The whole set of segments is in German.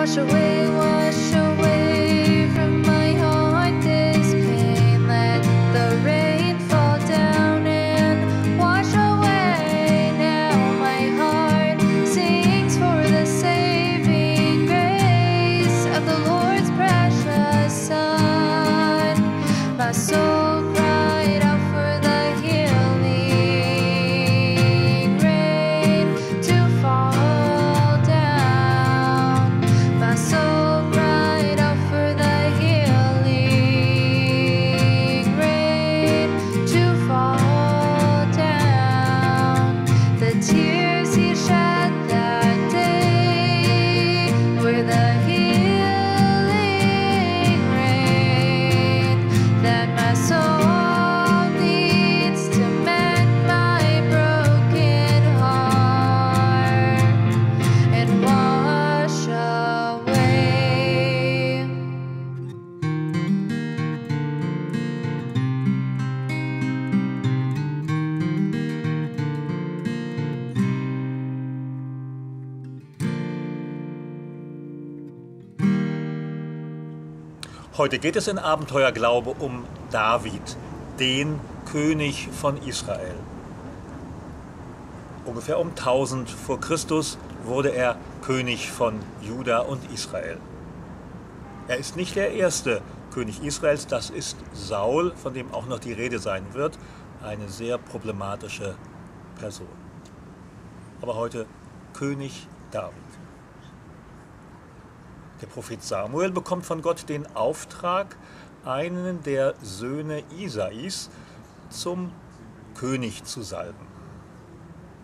我是为我 Heute geht es in Abenteuerglaube um David, den König von Israel. Ungefähr um 1000 vor Christus wurde er König von Juda und Israel. Er ist nicht der erste König Israels, das ist Saul, von dem auch noch die Rede sein wird, eine sehr problematische Person. Aber heute König David. Der Prophet Samuel bekommt von Gott den Auftrag, einen der Söhne Isais zum König zu salben.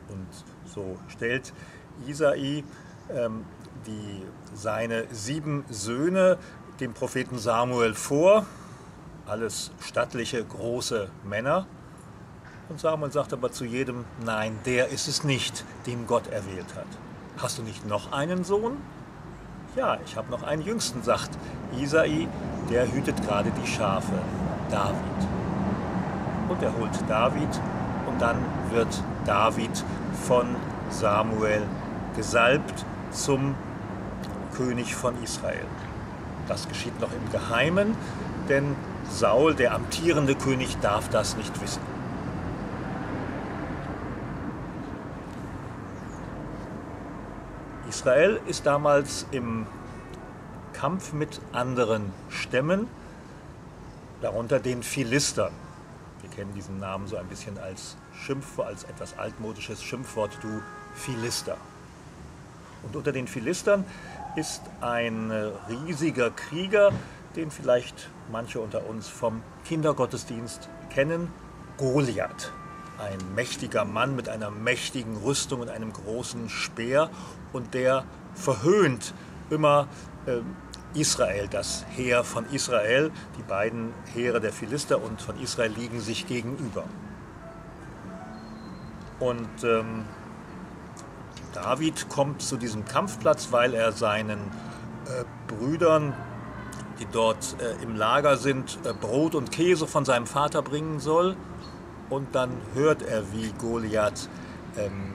Und so stellt Isai ähm, die, seine sieben Söhne dem Propheten Samuel vor, alles stattliche, große Männer. Und Samuel sagt aber zu jedem, nein, der ist es nicht, den Gott erwählt hat. Hast du nicht noch einen Sohn? Ja, ich habe noch einen jüngsten, sagt Isai, der hütet gerade die Schafe, David. Und er holt David und dann wird David von Samuel gesalbt zum König von Israel. Das geschieht noch im Geheimen, denn Saul, der amtierende König, darf das nicht wissen. Israel ist damals im Kampf mit anderen Stämmen, darunter den Philistern. Wir kennen diesen Namen so ein bisschen als Schimpfwort, als etwas altmodisches Schimpfwort, du Philister. Und unter den Philistern ist ein äh, riesiger Krieger, den vielleicht manche unter uns vom Kindergottesdienst kennen, Goliath. Ein mächtiger Mann mit einer mächtigen Rüstung und einem großen Speer und der verhöhnt immer äh, Israel, das Heer von Israel. Die beiden Heere der Philister und von Israel liegen sich gegenüber. Und ähm, David kommt zu diesem Kampfplatz, weil er seinen äh, Brüdern, die dort äh, im Lager sind, äh, Brot und Käse von seinem Vater bringen soll. Und dann hört er, wie Goliath ähm,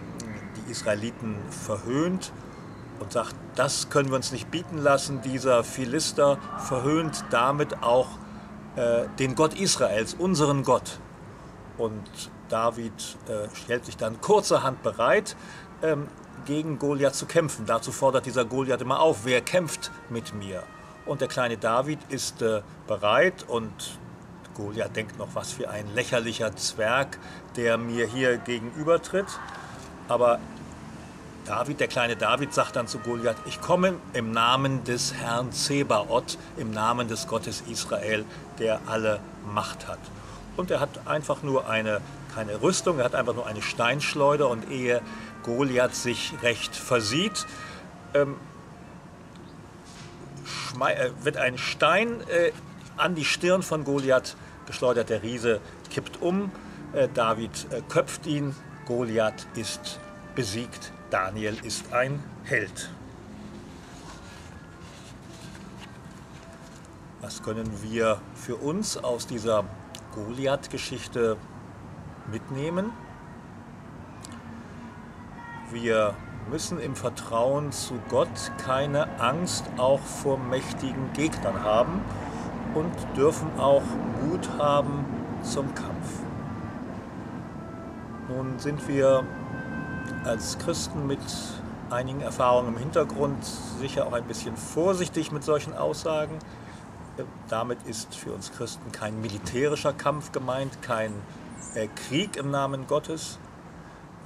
die Israeliten verhöhnt und sagt, das können wir uns nicht bieten lassen. Dieser Philister verhöhnt damit auch äh, den Gott Israels, unseren Gott. Und David äh, stellt sich dann kurzerhand bereit, ähm, gegen Goliath zu kämpfen. Dazu fordert dieser Goliath immer auf, wer kämpft mit mir? Und der kleine David ist äh, bereit und Goliath denkt noch, was für ein lächerlicher Zwerg, der mir hier gegenübertritt. Aber David, der kleine David, sagt dann zu Goliath, ich komme im Namen des Herrn Zebaoth, im Namen des Gottes Israel, der alle Macht hat. Und er hat einfach nur eine, keine Rüstung, er hat einfach nur eine Steinschleuder und ehe Goliath sich recht versieht, ähm, äh, wird ein Stein äh, an die Stirn von Goliath geschleudert. Der Riese kippt um, äh, David äh, köpft ihn, Goliath ist besiegt, Daniel ist ein Held. Was können wir für uns aus dieser Goliath-Geschichte mitnehmen? Wir müssen im Vertrauen zu Gott keine Angst auch vor mächtigen Gegnern haben und dürfen auch Mut haben zum Kampf. Nun sind wir als Christen mit einigen Erfahrungen im Hintergrund sicher auch ein bisschen vorsichtig mit solchen Aussagen. Damit ist für uns Christen kein militärischer Kampf gemeint, kein äh, Krieg im Namen Gottes.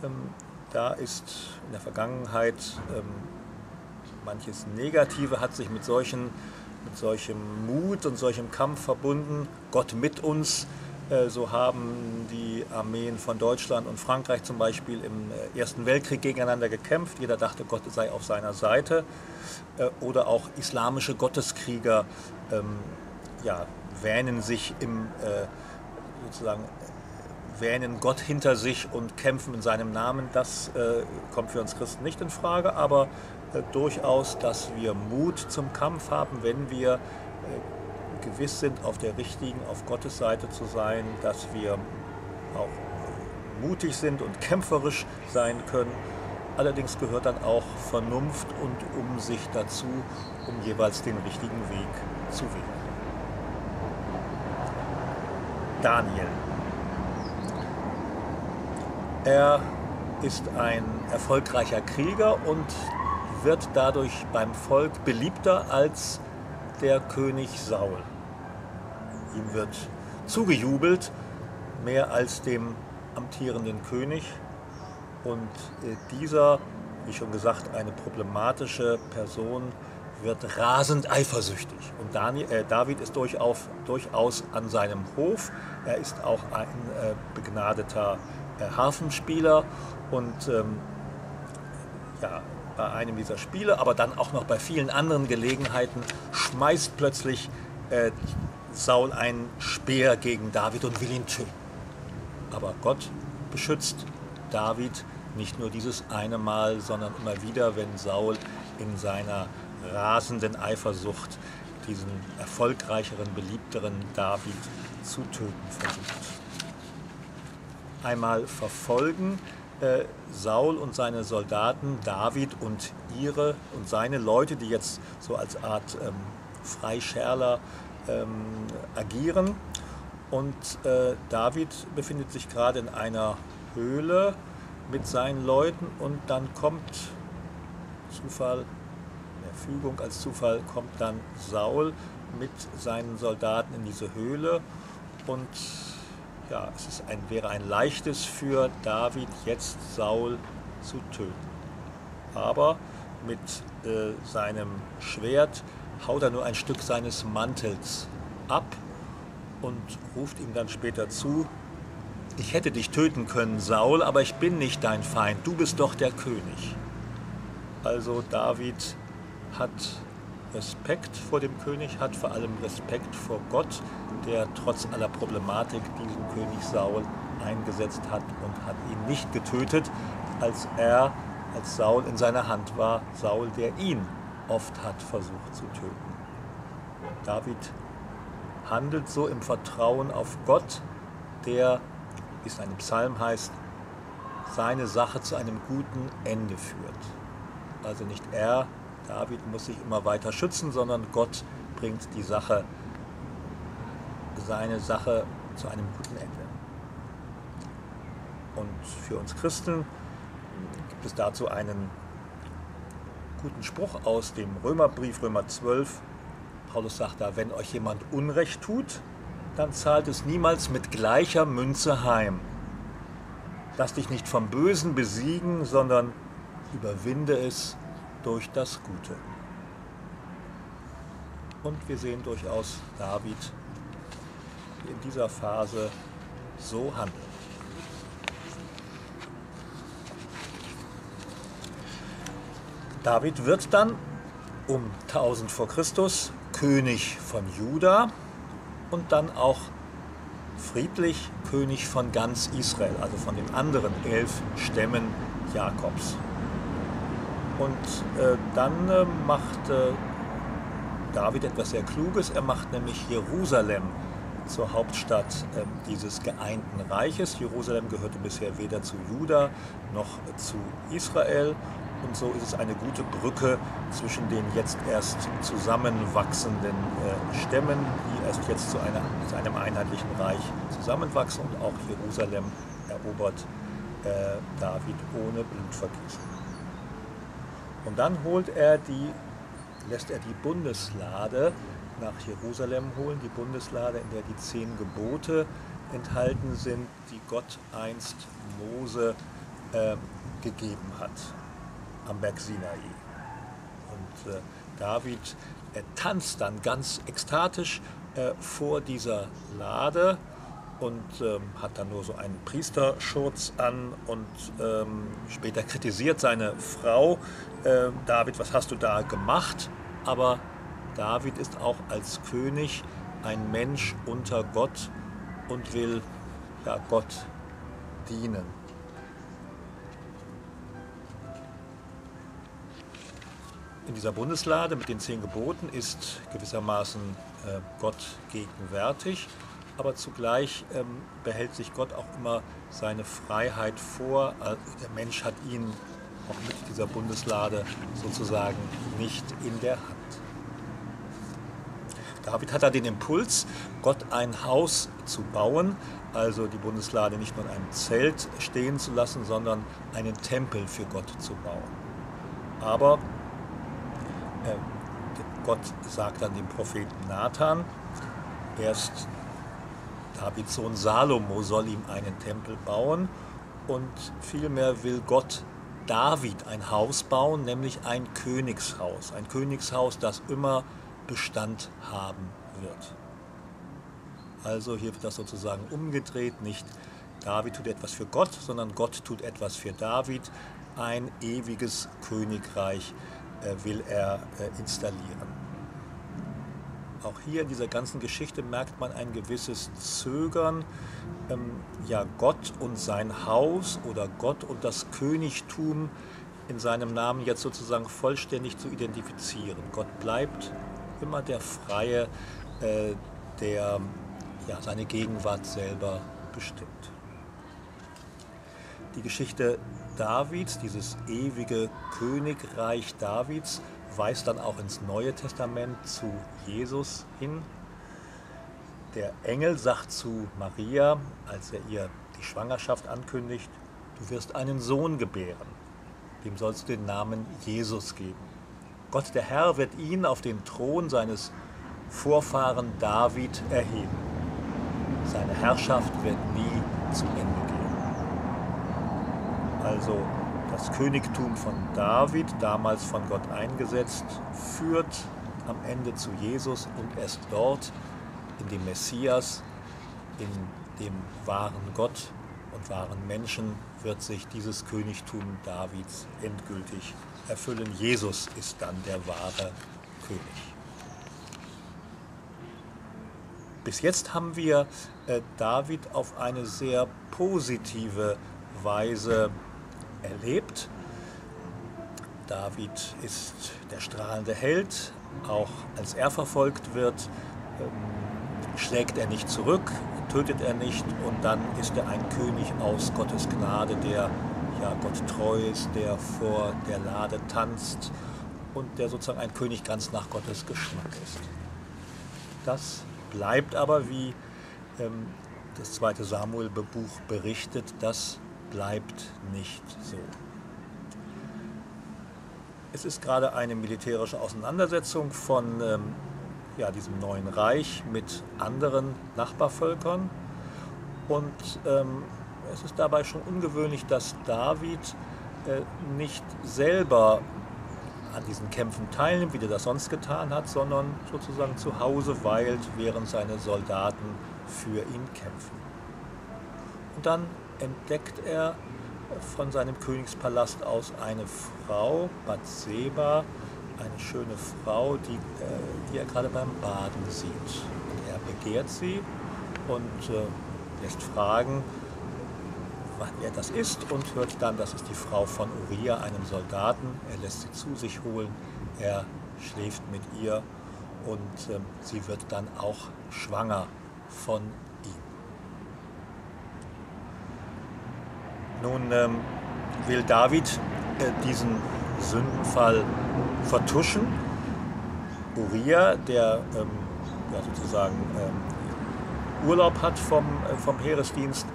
Ähm, da ist in der Vergangenheit ähm, manches Negative hat sich mit, solchen, mit solchem Mut und solchem Kampf verbunden. Gott mit uns äh, so haben die Armeen von Deutschland und Frankreich zum Beispiel im äh, Ersten Weltkrieg gegeneinander gekämpft. Jeder dachte, Gott sei auf seiner Seite. Äh, oder auch islamische Gotteskrieger ähm, ja, wähnen sich im sozusagen wähnen Gott hinter sich und kämpfen in seinem Namen. Das äh, kommt für uns Christen nicht in Frage, aber äh, durchaus, dass wir Mut zum Kampf haben, wenn wir äh, gewiss sind, auf der richtigen, auf Gottes Seite zu sein, dass wir auch mutig sind und kämpferisch sein können. Allerdings gehört dann auch Vernunft und Umsicht dazu, um jeweils den richtigen Weg zu wählen. Daniel. Er ist ein erfolgreicher Krieger und wird dadurch beim Volk beliebter als der König Saul. Ihm wird zugejubelt, mehr als dem amtierenden König. Und äh, dieser, wie schon gesagt, eine problematische Person, wird rasend eifersüchtig. Und Daniel, äh, David ist durchaus, durchaus an seinem Hof. Er ist auch ein äh, begnadeter äh, Harfenspieler und ähm, ja, bei einem dieser Spiele, aber dann auch noch bei vielen anderen Gelegenheiten schmeißt plötzlich äh, Saul einen Speer gegen David und will ihn töten. Aber Gott beschützt David nicht nur dieses eine Mal, sondern immer wieder, wenn Saul in seiner rasenden Eifersucht diesen erfolgreicheren, beliebteren David zu töten versucht. Einmal verfolgen äh, Saul und seine Soldaten David und ihre und seine Leute, die jetzt so als Art ähm, Freischärler ähm, agieren. Und äh, David befindet sich gerade in einer Höhle mit seinen Leuten und dann kommt Zufall, der Fügung als Zufall, kommt dann Saul mit seinen Soldaten in diese Höhle und ja, es ein, wäre ein leichtes für David, jetzt Saul zu töten. Aber mit äh, seinem Schwert haut er nur ein Stück seines Mantels ab und ruft ihm dann später zu, ich hätte dich töten können, Saul, aber ich bin nicht dein Feind, du bist doch der König. Also David hat Respekt vor dem König, hat vor allem Respekt vor Gott, der trotz aller Problematik diesen König Saul eingesetzt hat und hat ihn nicht getötet, als er, als Saul in seiner Hand war, Saul, der ihn oft hat versucht zu töten. David handelt so im Vertrauen auf Gott, der, wie es in einem Psalm heißt, seine Sache zu einem guten Ende führt. Also nicht er, David, muss sich immer weiter schützen, sondern Gott bringt die Sache, seine Sache zu einem guten Ende. Und für uns Christen gibt es dazu einen guten Spruch aus dem Römerbrief, Römer 12. Paulus sagt da, wenn euch jemand Unrecht tut, dann zahlt es niemals mit gleicher Münze heim. Lass dich nicht vom Bösen besiegen, sondern überwinde es durch das Gute. Und wir sehen durchaus David in dieser Phase so handeln. David wird dann um 1000 vor Christus König von Juda und dann auch friedlich König von ganz Israel, also von den anderen elf Stämmen Jakobs. Und äh, dann äh, macht äh, David etwas sehr Kluges, er macht nämlich Jerusalem zur Hauptstadt ähm, dieses geeinten Reiches. Jerusalem gehörte bisher weder zu Juda noch zu Israel Und so ist es eine gute Brücke zwischen den jetzt erst zusammenwachsenden äh, Stämmen, die erst jetzt zu, einer, zu einem einheitlichen Reich zusammenwachsen. Und auch Jerusalem erobert äh, David ohne Blutvergießen. Und dann holt er die, lässt er die Bundeslade nach Jerusalem holen, die Bundeslade, in der die zehn Gebote enthalten sind, die Gott einst Mose äh, gegeben hat am Berg Sinai. Und äh, David er tanzt dann ganz ekstatisch äh, vor dieser Lade und ähm, hat dann nur so einen Priesterschurz an und ähm, später kritisiert seine Frau, äh, David, was hast du da gemacht? Aber David ist auch als König ein Mensch unter Gott und will ja, Gott dienen. In dieser Bundeslade mit den zehn Geboten ist gewissermaßen äh, Gott gegenwärtig, aber zugleich ähm, behält sich Gott auch immer seine Freiheit vor. Also der Mensch hat ihn auch mit dieser Bundeslade sozusagen nicht in der Hand. David hat da den Impuls, Gott ein Haus zu bauen, also die Bundeslade nicht nur in einem Zelt stehen zu lassen, sondern einen Tempel für Gott zu bauen. Aber äh, Gott sagt dann dem Propheten Nathan, erst Davids Sohn Salomo soll ihm einen Tempel bauen und vielmehr will Gott David ein Haus bauen, nämlich ein Königshaus. Ein Königshaus, das immer Bestand haben wird. Also hier wird das sozusagen umgedreht, nicht David tut etwas für Gott, sondern Gott tut etwas für David. Ein ewiges Königreich äh, will er äh, installieren. Auch hier in dieser ganzen Geschichte merkt man ein gewisses Zögern, ähm, ja Gott und sein Haus oder Gott und das Königtum in seinem Namen jetzt sozusagen vollständig zu identifizieren. Gott bleibt immer der Freie, äh, der ja, seine Gegenwart selber bestimmt. Die Geschichte Davids, dieses ewige Königreich Davids, weist dann auch ins Neue Testament zu Jesus hin. Der Engel sagt zu Maria, als er ihr die Schwangerschaft ankündigt, du wirst einen Sohn gebären, dem sollst du den Namen Jesus geben. Gott der Herr wird ihn auf den Thron seines Vorfahren David erheben. Seine Herrschaft wird nie zu Ende gehen. Also das Königtum von David, damals von Gott eingesetzt, führt am Ende zu Jesus und erst dort, in dem Messias, in dem wahren Gott und wahren Menschen, wird sich dieses Königtum Davids endgültig erfüllen. Jesus ist dann der wahre König. Bis jetzt haben wir äh, David auf eine sehr positive Weise erlebt. David ist der strahlende Held, auch als er verfolgt wird, ähm, schlägt er nicht zurück, tötet er nicht und dann ist er ein König aus Gottes Gnade, der ja Gott treu ist, der vor der Lade tanzt und der sozusagen ein König ganz nach Gottes Geschmack ist. Das bleibt aber, wie ähm, das zweite Samuel-Buch berichtet, das bleibt nicht so. Es ist gerade eine militärische Auseinandersetzung von ähm, ja, diesem neuen Reich mit anderen Nachbarvölkern. Und ähm, es ist dabei schon ungewöhnlich, dass David äh, nicht selber an diesen Kämpfen teilnimmt, wie er das sonst getan hat, sondern sozusagen zu Hause weilt, während seine Soldaten für ihn kämpfen. Und dann entdeckt er von seinem Königspalast aus eine Frau, Bathseba, eine schöne Frau, die, äh, die er gerade beim Baden sieht. Und er begehrt sie und äh, lässt fragen, wann er das ist und hört dann, das ist die Frau von Uriah, einem Soldaten. Er lässt sie zu sich holen, er schläft mit ihr und äh, sie wird dann auch schwanger von Nun ähm, will David äh, diesen Sündenfall vertuschen. Uriah, der ähm, ja, sozusagen ähm, Urlaub hat vom, äh, vom Heeresdienst,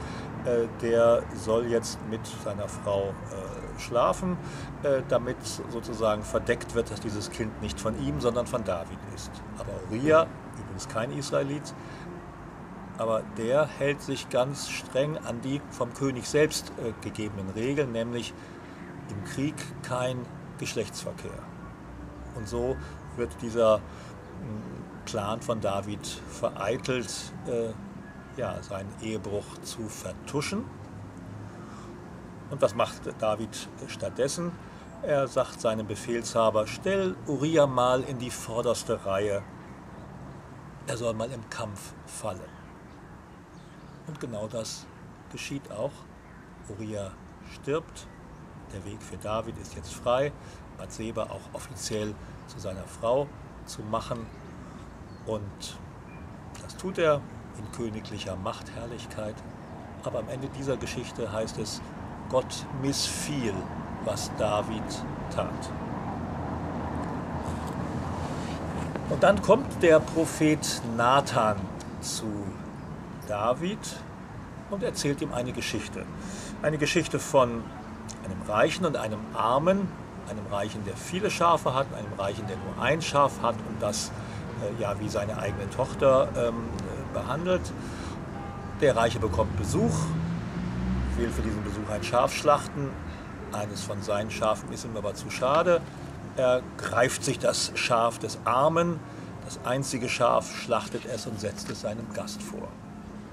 äh, der soll jetzt mit seiner Frau äh, schlafen, äh, damit sozusagen verdeckt wird, dass dieses Kind nicht von ihm, sondern von David ist. Aber Uriah, übrigens kein Israelit, aber der hält sich ganz streng an die vom König selbst äh, gegebenen Regeln, nämlich im Krieg kein Geschlechtsverkehr. Und so wird dieser Plan von David vereitelt, äh, ja, seinen Ehebruch zu vertuschen. Und was macht David stattdessen? Er sagt seinem Befehlshaber, stell Uriah mal in die vorderste Reihe. Er soll mal im Kampf fallen. Und genau das geschieht auch. Uriah stirbt. Der Weg für David ist jetzt frei. Bathseba auch offiziell zu seiner Frau zu machen. Und das tut er in königlicher Machtherrlichkeit. Aber am Ende dieser Geschichte heißt es, Gott missfiel, was David tat. Und dann kommt der Prophet Nathan zu David und erzählt ihm eine Geschichte. Eine Geschichte von einem Reichen und einem Armen, einem Reichen, der viele Schafe hat, einem Reichen, der nur ein Schaf hat und das äh, ja wie seine eigene Tochter ähm, behandelt. Der Reiche bekommt Besuch, will für diesen Besuch ein Schaf schlachten. Eines von seinen Schafen ist ihm aber zu schade. Er greift sich das Schaf des Armen, das einzige Schaf, schlachtet es und setzt es seinem Gast vor.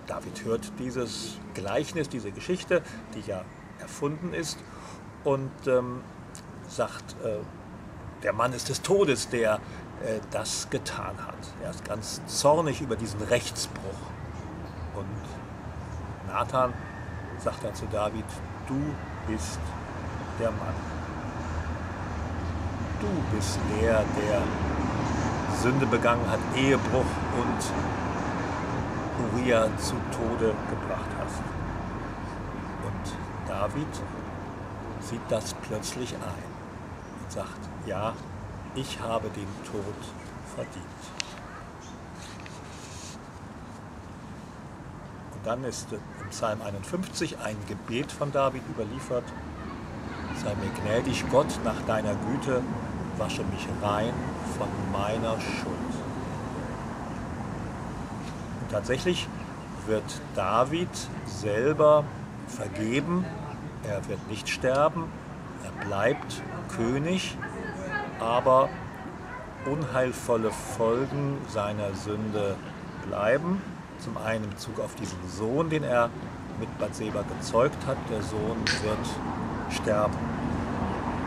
David hört dieses Gleichnis, diese Geschichte, die ja erfunden ist, und ähm, sagt, äh, der Mann ist des Todes, der äh, das getan hat. Er ist ganz zornig über diesen Rechtsbruch. Und Nathan sagt dann zu David, du bist der Mann. Du bist der, der Sünde begangen hat, Ehebruch und Uriah zu Tode gebracht hast. Und David sieht das plötzlich ein und sagt, ja, ich habe den Tod verdient. Und dann ist im Psalm 51 ein Gebet von David überliefert. Sei mir gnädig, Gott, nach deiner Güte, wasche mich rein von meiner Schuld. Und tatsächlich wird David selber vergeben. Er wird nicht sterben. Er bleibt König aber unheilvolle Folgen seiner Sünde bleiben. Zum einen in Bezug auf diesen Sohn, den er mit Bathseba gezeugt hat. Der Sohn wird sterben.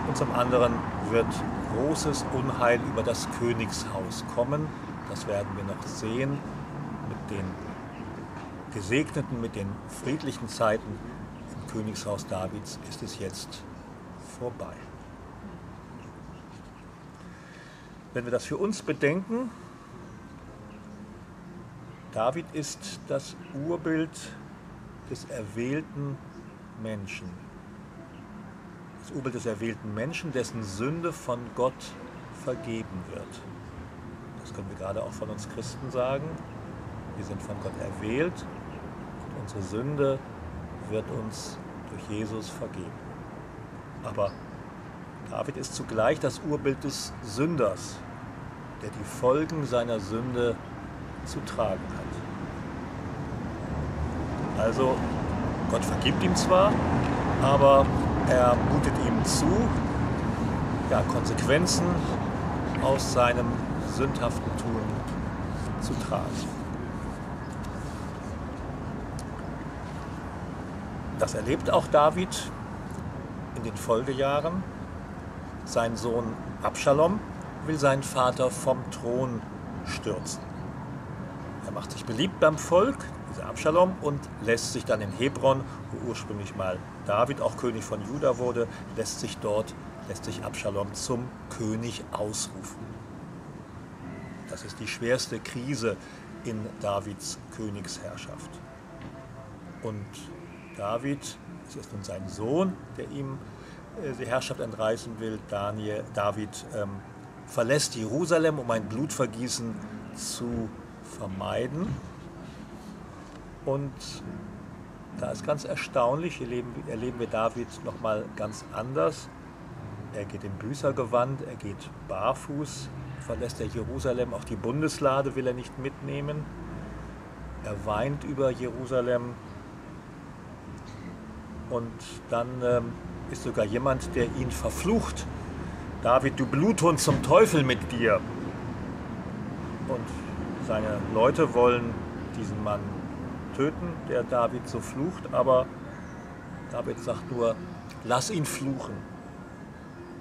Und zum anderen wird großes Unheil über das Königshaus kommen. Das werden wir noch sehen den gesegneten, mit den friedlichen Zeiten im Königshaus Davids ist es jetzt vorbei. Wenn wir das für uns bedenken, David ist das Urbild des erwählten Menschen. Das Urbild des erwählten Menschen, dessen Sünde von Gott vergeben wird. Das können wir gerade auch von uns Christen sagen. Wir sind von Gott erwählt und unsere Sünde wird uns durch Jesus vergeben. Aber David ist zugleich das Urbild des Sünders, der die Folgen seiner Sünde zu tragen hat. Also Gott vergibt ihm zwar, aber er mutet ihm zu, ja, Konsequenzen aus seinem sündhaften Tun zu tragen. Das erlebt auch David in den Folgejahren. Sein Sohn Abschalom will seinen Vater vom Thron stürzen. Er macht sich beliebt beim Volk, dieser Abschalom, und lässt sich dann in Hebron, wo ursprünglich mal David auch König von Juda wurde, lässt sich dort, lässt sich Abschalom zum König ausrufen. Das ist die schwerste Krise in Davids Königsherrschaft. Und David, es ist nun sein Sohn, der ihm äh, die Herrschaft entreißen will, Daniel, David ähm, verlässt Jerusalem, um ein Blutvergießen zu vermeiden. Und da ist ganz erstaunlich, erleben, erleben wir David nochmal ganz anders. Er geht im Büßergewand, er geht barfuß, verlässt er Jerusalem, auch die Bundeslade will er nicht mitnehmen. Er weint über Jerusalem. Und dann ähm, ist sogar jemand, der ihn verflucht. David, du Bluthund zum Teufel mit dir. Und seine Leute wollen diesen Mann töten, der David so flucht, aber David sagt nur, lass ihn fluchen.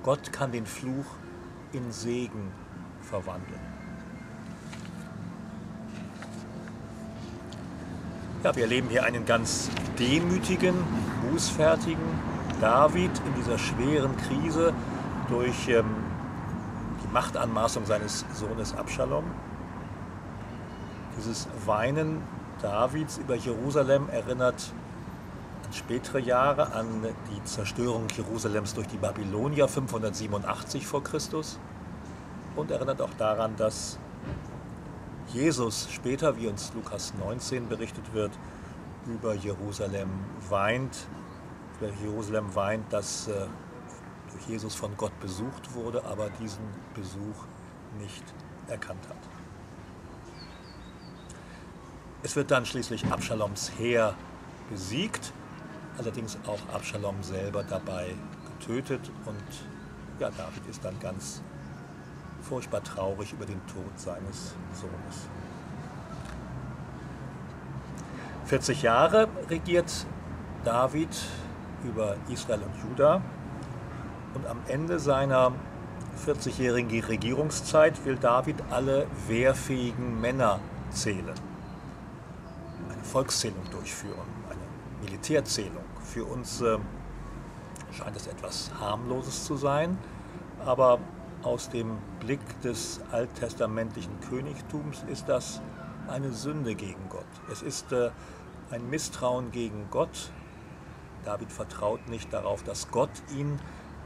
Gott kann den Fluch in Segen verwandeln. Ja, wir erleben hier einen ganz demütigen, bußfertigen David in dieser schweren Krise durch ähm, die Machtanmaßung seines Sohnes Abschalom. Dieses Weinen Davids über Jerusalem erinnert an spätere Jahre, an die Zerstörung Jerusalems durch die Babylonier 587 vor Christus und erinnert auch daran, dass Jesus später, wie uns Lukas 19 berichtet wird, über Jerusalem weint, über Jerusalem weint, das äh, durch Jesus von Gott besucht wurde, aber diesen Besuch nicht erkannt hat. Es wird dann schließlich Abschaloms Heer besiegt, allerdings auch Abschalom selber dabei getötet und ja, David ist dann ganz furchtbar traurig über den Tod seines Sohnes. 40 Jahre regiert David über Israel und Juda und am Ende seiner 40-jährigen Regierungszeit will David alle wehrfähigen Männer zählen eine Volkszählung durchführen, eine Militärzählung. Für uns äh, scheint es etwas harmloses zu sein, aber aus dem Blick des alttestamentlichen Königtums ist das eine Sünde gegen Gott. Es ist äh, ein Misstrauen gegen Gott. David vertraut nicht darauf, dass Gott ihn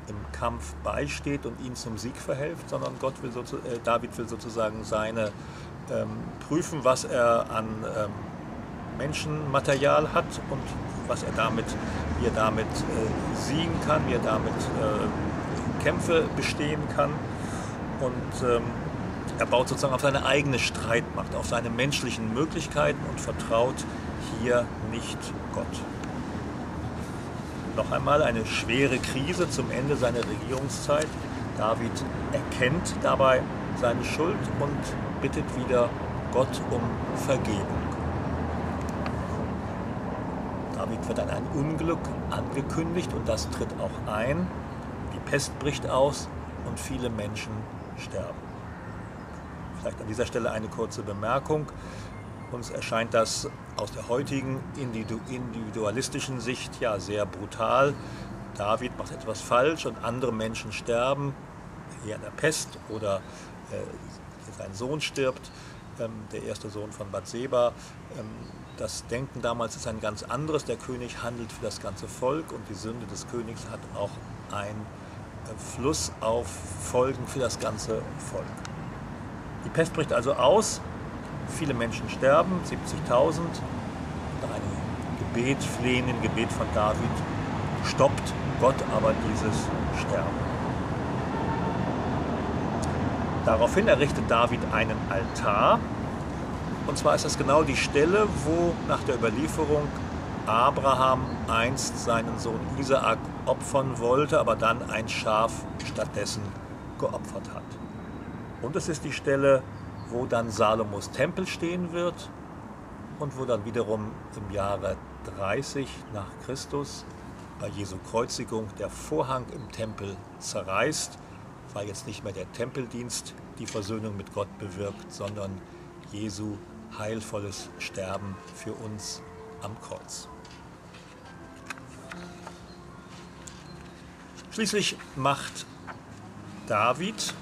im Kampf beisteht und ihn zum Sieg verhilft, sondern Gott will äh, David will sozusagen seine ähm, prüfen, was er an ähm, Menschenmaterial hat und was er damit, wie er damit äh, siegen kann, wie er damit äh, Kämpfe bestehen kann. Und ähm, er baut sozusagen auf seine eigene Streitmacht, auf seine menschlichen Möglichkeiten und vertraut hier nicht Gott. Noch einmal eine schwere Krise zum Ende seiner Regierungszeit. David erkennt dabei seine Schuld und bittet wieder Gott um Vergebung. Damit wird dann ein Unglück angekündigt und das tritt auch ein. Die Pest bricht aus und viele Menschen sterben. Vielleicht an dieser Stelle eine kurze Bemerkung. Uns erscheint das aus der heutigen individualistischen Sicht ja sehr brutal. David macht etwas falsch und andere Menschen sterben, hier an der Pest oder äh, sein Sohn stirbt, ähm, der erste Sohn von Bathseba. Ähm, das Denken damals ist ein ganz anderes. Der König handelt für das ganze Volk und die Sünde des Königs hat auch äh, Fluss auf Folgen für das ganze Volk. Die Pest bricht also aus, viele Menschen sterben, 70.000. Nach einem Gebet, flehenden Gebet von David stoppt Gott aber dieses Sterben. Daraufhin errichtet David einen Altar und zwar ist das genau die Stelle, wo nach der Überlieferung Abraham einst seinen Sohn Isaak opfern wollte, aber dann ein Schaf stattdessen geopfert hat. Und es ist die Stelle, wo dann Salomos Tempel stehen wird und wo dann wiederum im Jahre 30 nach Christus bei Jesu Kreuzigung der Vorhang im Tempel zerreißt, weil jetzt nicht mehr der Tempeldienst die Versöhnung mit Gott bewirkt, sondern Jesu heilvolles Sterben für uns am Kreuz. Schließlich macht David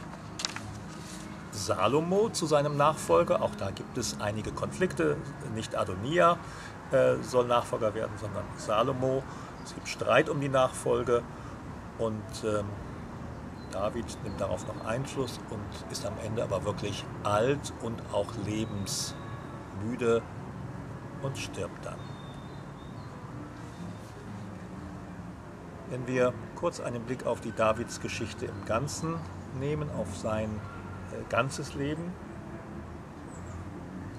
Salomo zu seinem Nachfolger. Auch da gibt es einige Konflikte. Nicht Adonia äh, soll Nachfolger werden, sondern Salomo. Es gibt Streit um die Nachfolge. Und ähm, David nimmt darauf noch Einfluss und ist am Ende aber wirklich alt und auch lebensmüde und stirbt dann. Wenn wir kurz einen Blick auf die Davids-Geschichte im Ganzen nehmen, auf sein äh, ganzes Leben.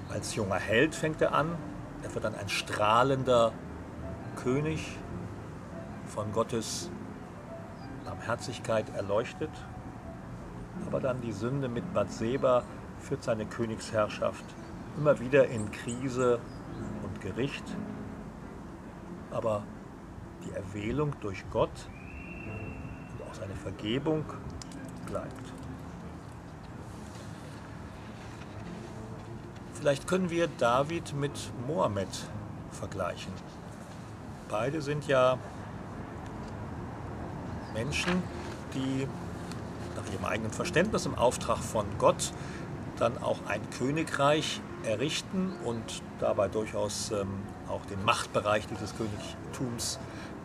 Als junger Held fängt er an, er wird dann ein strahlender König, von Gottes Barmherzigkeit erleuchtet. Aber dann die Sünde mit Bathseba führt seine Königsherrschaft immer wieder in Krise und Gericht. Aber die Erwählung durch Gott auch seine Vergebung bleibt. Vielleicht können wir David mit Mohammed vergleichen. Beide sind ja Menschen, die nach ihrem eigenen Verständnis im Auftrag von Gott dann auch ein Königreich errichten und dabei durchaus ähm, auch den Machtbereich dieses Königtums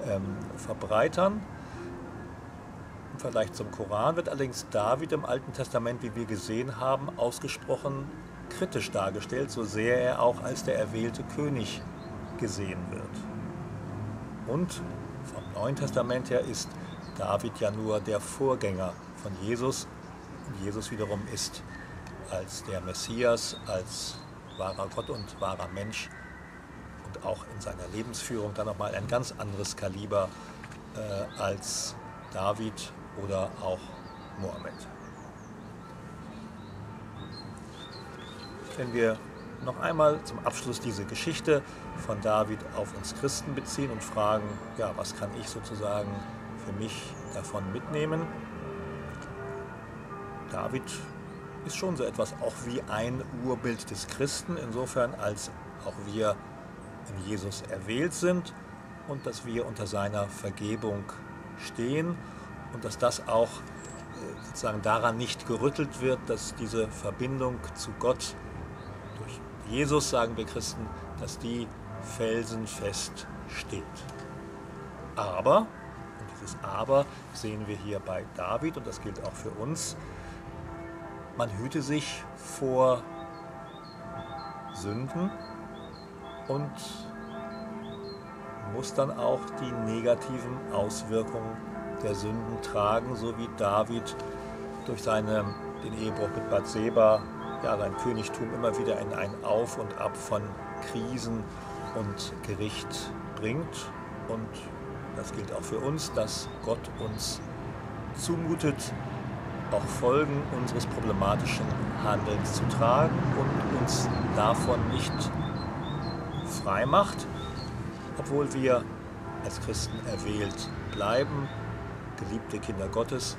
ähm, verbreitern. Im Vergleich zum Koran wird allerdings David im Alten Testament, wie wir gesehen haben, ausgesprochen kritisch dargestellt, so sehr er auch als der erwählte König gesehen wird. Und vom Neuen Testament her ist David ja nur der Vorgänger von Jesus. Jesus wiederum ist als der Messias, als wahrer Gott und wahrer Mensch und auch in seiner Lebensführung dann nochmal ein ganz anderes Kaliber äh, als David oder auch Mohammed. Wenn wir noch einmal zum Abschluss diese Geschichte von David auf uns Christen beziehen und fragen, ja, was kann ich sozusagen für mich davon mitnehmen? David ist schon so etwas auch wie ein Urbild des Christen, insofern als auch wir in Jesus erwählt sind und dass wir unter seiner Vergebung stehen und dass das auch äh, sozusagen daran nicht gerüttelt wird, dass diese Verbindung zu Gott durch Jesus, sagen wir Christen, dass die felsenfest steht. Aber, und dieses Aber sehen wir hier bei David und das gilt auch für uns, man hüte sich vor Sünden und muss dann auch die negativen Auswirkungen der Sünden tragen, so wie David durch seine, den Ehebruch mit Bathseba ja, sein Königtum immer wieder in ein Auf und Ab von Krisen und Gericht bringt. Und das gilt auch für uns, dass Gott uns zumutet, auch Folgen unseres problematischen Handelns zu tragen und uns davon nicht frei macht, obwohl wir als Christen erwählt bleiben, geliebte Kinder Gottes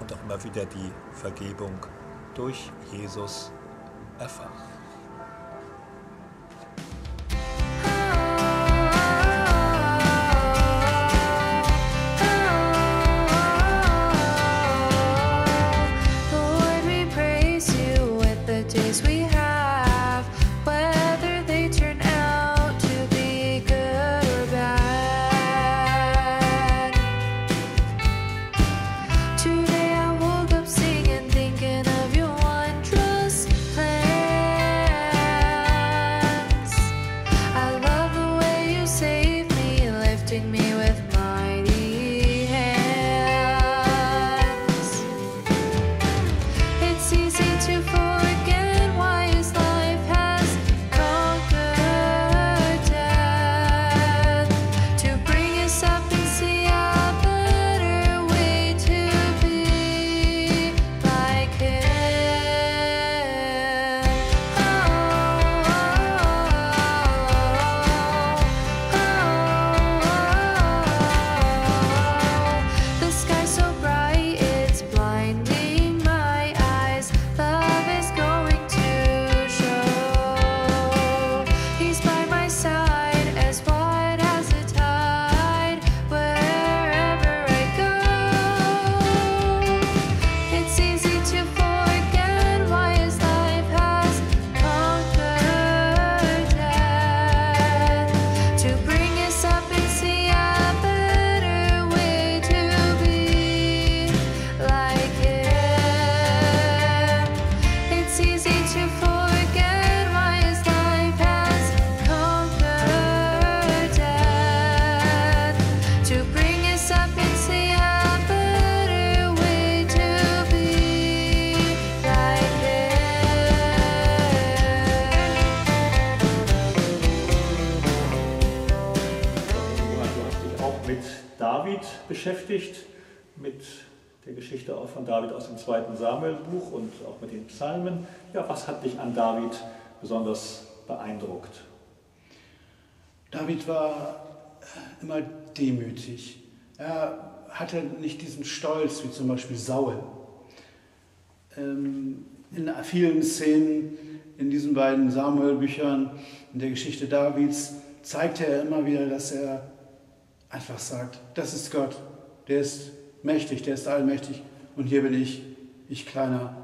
und auch immer wieder die Vergebung durch Jesus erfahren. Samuel-Buch und auch mit den Psalmen. Ja, was hat dich an David besonders beeindruckt? David war immer demütig. Er hatte nicht diesen Stolz wie zum Beispiel Saul. Ähm, in vielen Szenen in diesen beiden Samuel-Büchern, in der Geschichte Davids, zeigte er immer wieder, dass er einfach sagt, das ist Gott, der ist mächtig, der ist allmächtig und hier bin ich, ich kleiner.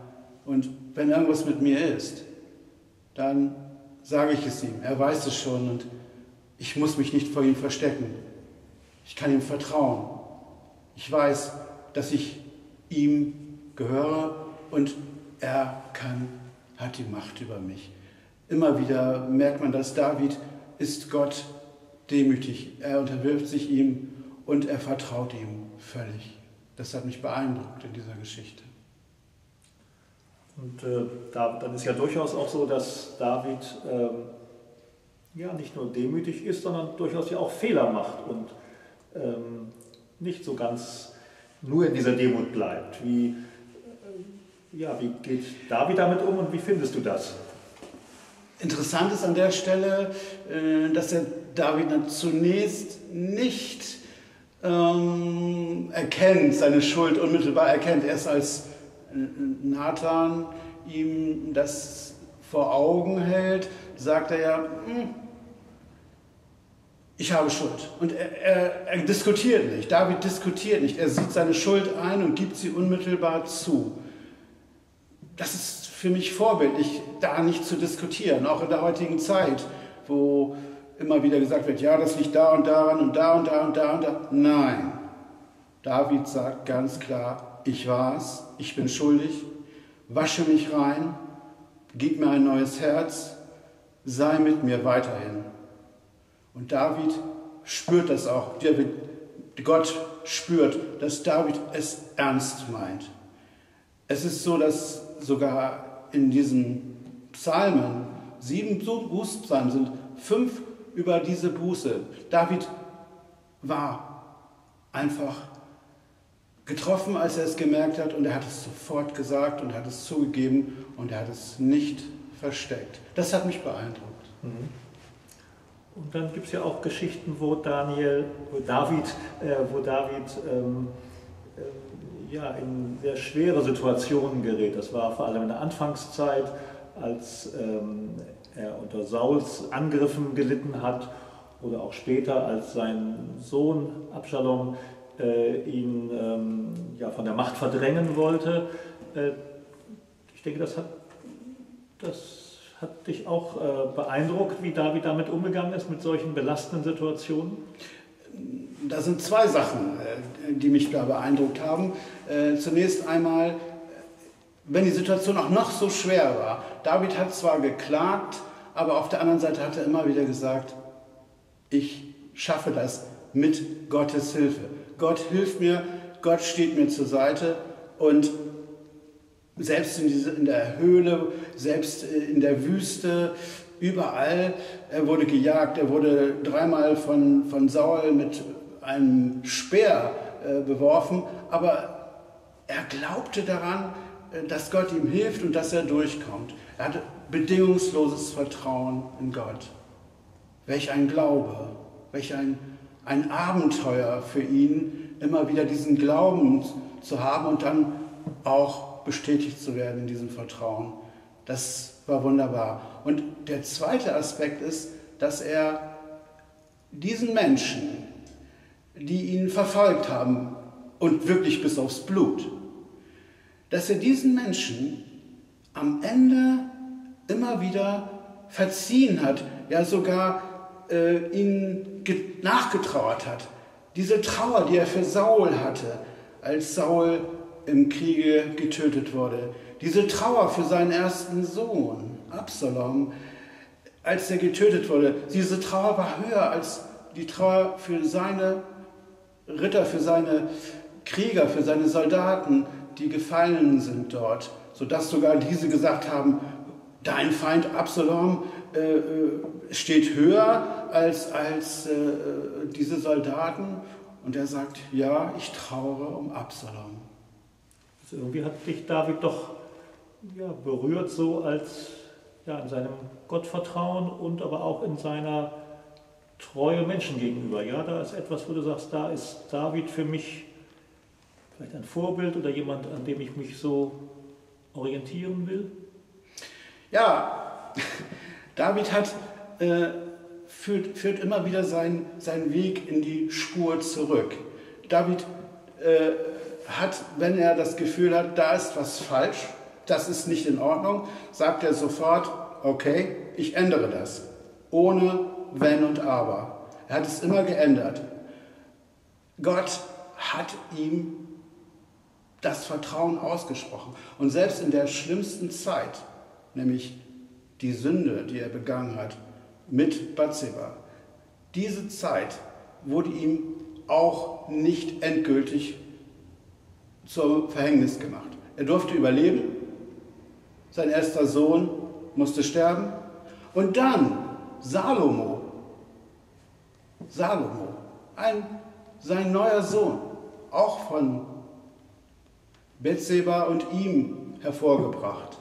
Und wenn irgendwas mit mir ist, dann sage ich es ihm. Er weiß es schon und ich muss mich nicht vor ihm verstecken. Ich kann ihm vertrauen. Ich weiß, dass ich ihm gehöre und er kann, hat die Macht über mich. Immer wieder merkt man, dass David ist Gott demütig. Er unterwirft sich ihm und er vertraut ihm völlig. Das hat mich beeindruckt in dieser Geschichte. Und äh, da, dann ist ja durchaus auch so, dass David ähm, ja nicht nur demütig ist, sondern durchaus ja auch Fehler macht und ähm, nicht so ganz nur in dieser Demut bleibt. Wie, äh, ja, wie geht David damit um und wie findest du das? Interessant ist an der Stelle, äh, dass er David zunächst nicht ähm, erkennt, seine Schuld unmittelbar erkennt. Erst als Nathan ihm das vor Augen hält, sagt er ja, hm, ich habe Schuld. Und er, er, er, diskutiert nicht. David diskutiert nicht. Er sieht seine Schuld ein und gibt sie unmittelbar zu. Das ist für mich vorbildlich, da nicht zu diskutieren, auch in der heutigen Zeit, wo immer wieder gesagt wird, ja, das liegt da und daran und da und da und da und da. Nein, David sagt ganz klar, ich war's, ich bin schuldig, wasche mich rein, gib mir ein neues Herz, sei mit mir weiterhin. Und David spürt das auch. Gott spürt, dass David es ernst meint. Es ist so, dass sogar in diesen Psalmen, sieben Bußpsalmen sind, fünf über diese Buße. David war einfach getroffen, als er es gemerkt hat und er hat es sofort gesagt und hat es zugegeben und er hat es nicht versteckt. Das hat mich beeindruckt. Mhm. Und dann gibt es ja auch Geschichten, wo Daniel, wo David, äh, wo David ähm, äh, ja, in sehr schwere Situationen gerät. Das war vor allem in der Anfangszeit, als ähm, er unter Sauls Angriffen gelitten hat oder auch später, als sein Sohn Absalom äh, ihn ähm, ja, von der Macht verdrängen wollte. Äh, ich denke, das hat, das hat dich auch äh, beeindruckt, wie David damit umgegangen ist, mit solchen belastenden Situationen? Da sind zwei Sachen, äh, die mich da beeindruckt haben. Äh, zunächst einmal wenn die Situation auch noch so schwer war. David hat zwar geklagt, aber auf der anderen Seite hat er immer wieder gesagt, ich schaffe das mit Gottes Hilfe. Gott hilft mir, Gott steht mir zur Seite und selbst in, diese, in der Höhle, selbst äh, in der Wüste, überall, er wurde gejagt, er wurde dreimal von, von Saul mit einem Speer äh, beworfen, aber er glaubte daran, äh, dass Gott ihm hilft und dass er durchkommt. Er hatte bedingungsloses Vertrauen in Gott. Welch ein Glaube, welch ein, ein Abenteuer für ihn, immer wieder diesen Glauben zu haben und dann auch bestätigt zu werden in diesem Vertrauen. Das war wunderbar. Und der zweite Aspekt ist, dass er diesen Menschen, die ihn verfolgt haben und wirklich bis aufs Blut, dass er diesen Menschen am Ende immer wieder verziehen hat, ja sogar äh, ihnen nachgetrauert hat. Diese Trauer, die er für Saul hatte, als Saul im Kriege getötet wurde. Diese Trauer für seinen ersten Sohn, Absalom, als er getötet wurde. Diese Trauer war höher als die Trauer für seine Ritter, für seine Krieger, für seine Soldaten, die gefallen sind dort, sodass sogar diese gesagt haben, dein Feind Absalom äh, steht höher als, als äh, diese Soldaten Und er sagt, ja, ich trauere um Absalom. Also irgendwie hat dich David doch ja, berührt, so als ja, in seinem Gottvertrauen und aber auch in seiner Treue Menschen gegenüber. Ja, da ist etwas, wo du sagst, da ist David für mich vielleicht ein Vorbild oder jemand, an dem ich mich so orientieren will. Ja, David hat, äh, führt, führt immer wieder seinen, seinen Weg in die Spur zurück. David äh, hat, wenn er das Gefühl hat, da ist was falsch, das ist nicht in Ordnung, sagt er sofort, okay, ich ändere das. Ohne Wenn und Aber. Er hat es immer geändert. Gott hat ihm das Vertrauen ausgesprochen. Und selbst in der schlimmsten Zeit, nämlich die Sünde, die er begangen hat mit Bathseba, diese Zeit wurde ihm auch nicht endgültig zum Verhängnis gemacht. Er durfte überleben, sein erster Sohn musste sterben und dann Salomo, Salomo, ein, sein neuer Sohn, auch von Bethseba und ihm hervorgebracht.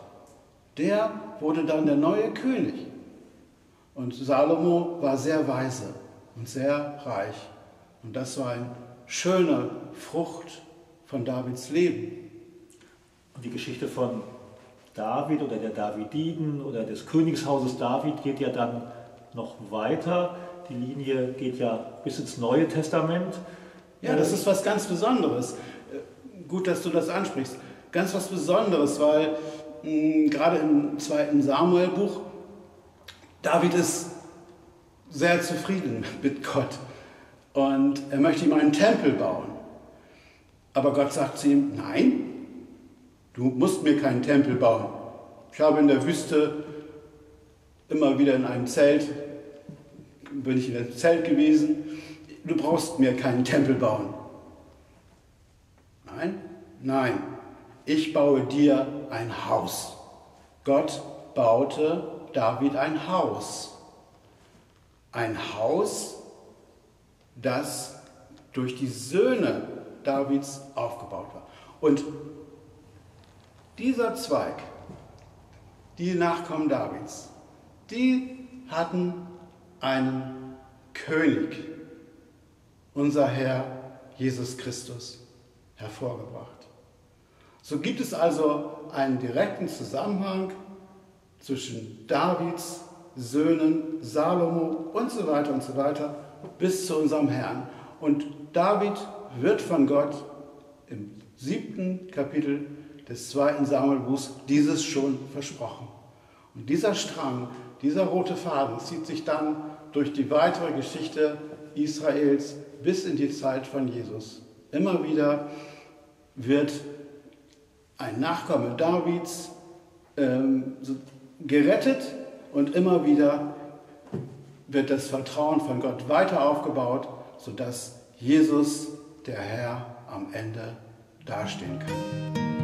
Der wurde dann der neue König. Und Salomo war sehr weise und sehr reich. Und das war eine schöne Frucht von Davids Leben. Und die Geschichte von David oder der Davididen oder des Königshauses David geht ja dann noch weiter. Die Linie geht ja bis ins Neue Testament. Ja, das ist was ganz Besonderes. Gut, dass du das ansprichst. Ganz was Besonderes, weil gerade im zweiten Samuel-Buch, David ist sehr zufrieden mit Gott und er möchte ihm einen Tempel bauen. Aber Gott sagt zu ihm, nein, du musst mir keinen Tempel bauen. Ich habe in der Wüste immer wieder in einem Zelt, bin ich in einem Zelt gewesen, du brauchst mir keinen Tempel bauen. Nein, nein, ich baue dir ein Haus. Gott baute David ein Haus. Ein Haus, das durch die Söhne Davids aufgebaut war. Und dieser Zweig, die Nachkommen Davids, die hatten einen König, unser Herr Jesus Christus hervorgebracht. So gibt es also einen direkten Zusammenhang zwischen Davids Söhnen, Salomo und so weiter und so weiter bis zu unserem Herrn. Und David wird von Gott im siebten Kapitel des zweiten Samuelbuchs dieses schon versprochen. Und dieser Strang, dieser rote Faden zieht sich dann durch die weitere Geschichte Israels bis in die Zeit von Jesus. Immer wieder wird ein Nachkomme Davids ähm, gerettet und immer wieder wird das Vertrauen von Gott weiter aufgebaut, sodass Jesus, der Herr, am Ende dastehen kann.